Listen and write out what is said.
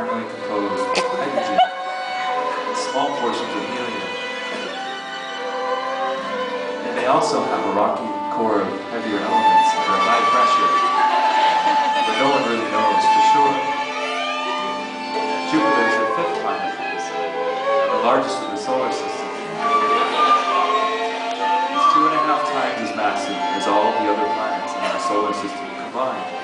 carbonally composed hydrogen, small portions of helium. And they also have a rocky core of heavier elements that are high pressure, but no one really knows for sure. Jupiter is the fifth planet the sun, the largest in the solar system. It's two and a half times as massive as all the other planets in our solar system combined.